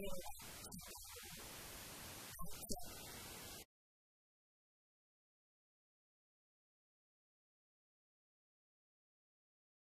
Lord.